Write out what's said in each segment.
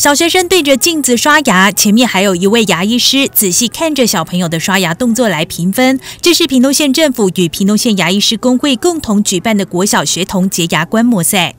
小学生对着镜子刷牙，前面还有一位牙医师仔细看着小朋友的刷牙动作来评分。这是屏东县政府与屏东县牙医师工会共同举办的国小学童洁牙观摩赛。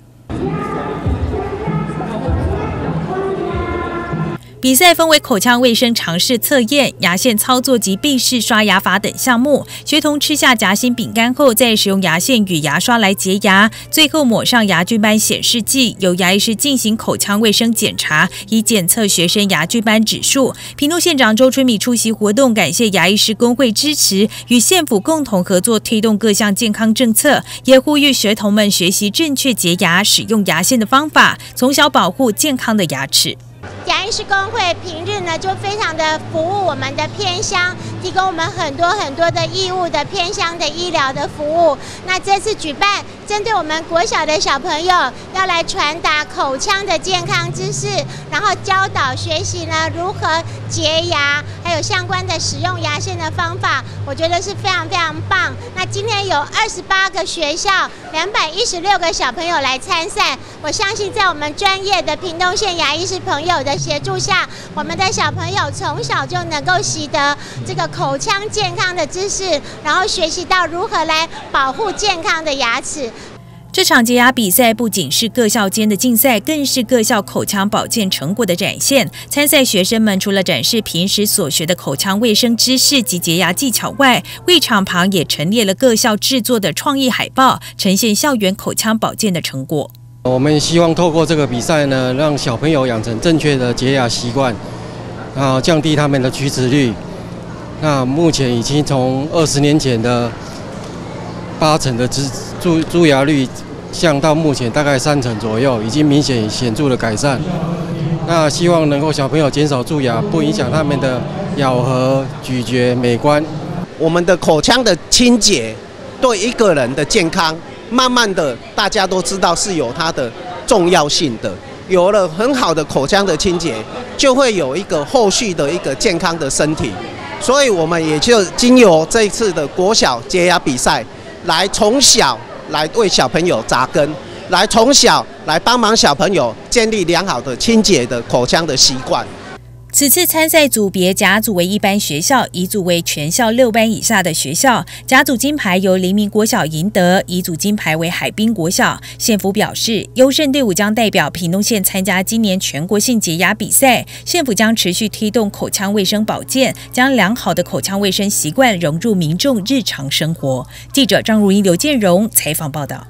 比赛分为口腔卫生常识测验、牙线操作及闭式刷牙法等项目。学童吃下夹心饼干后，再使用牙线与牙刷来洁牙，最后抹上牙菌斑显示剂，由牙医师进行口腔卫生检查，以检测学生牙菌斑指数。屏东县长周春米出席活动，感谢牙医师工会支持，与县府共同合作推动各项健康政策，也呼吁学童们学习正确洁牙、使用牙线的方法，从小保护健康的牙齿。牙医师工会平日呢就非常的服务我们的偏乡，提供我们很多很多的义务的偏乡的医疗的服务。那这次举办针对我们国小的小朋友，要来传达口腔的健康知识，然后教导学习呢如何洁牙，还有相关的使用牙线的方法，我觉得是非常非常棒。那今天有二十八个学校，两百一十六个小朋友来参赛，我相信在我们专业的屏东县牙医师朋友的。协助下，我们的小朋友从小就能够习得这个口腔健康的知识，然后学习到如何来保护健康的牙齿。这场洁牙比赛不仅是各校间的竞赛，更是各校口腔保健成果的展现。参赛学生们除了展示平时所学的口腔卫生知识及洁牙技巧外，会场旁也陈列了各校制作的创意海报，呈现校园口腔保健的成果。我们希望透过这个比赛呢，让小朋友养成正确的洁牙习惯，然后降低他们的龋齿率。那目前已经从二十年前的八成的蛀蛀蛀牙率，降到目前大概三成左右，已经明显显著的改善。那希望能够小朋友减少蛀牙，不影响他们的咬合、咀嚼、美观。我们的口腔的清洁，对一个人的健康。慢慢的，大家都知道是有它的重要性的。有了很好的口腔的清洁，就会有一个后续的一个健康的身体。所以，我们也就经由这一次的国小洁牙比赛，来从小来为小朋友扎根，来从小来帮忙小朋友建立良好的清洁的口腔的习惯。此次参赛组别甲组为一般学校，乙组为全校六班以下的学校。甲组金牌由黎明国小赢得，乙组金牌为海滨国小。县府表示，优胜队伍将代表屏东县参加今年全国性洁牙比赛。县府将持续推动口腔卫生保健，将良好的口腔卫生习惯融入民众日常生活。记者张如英、刘建荣采访报道。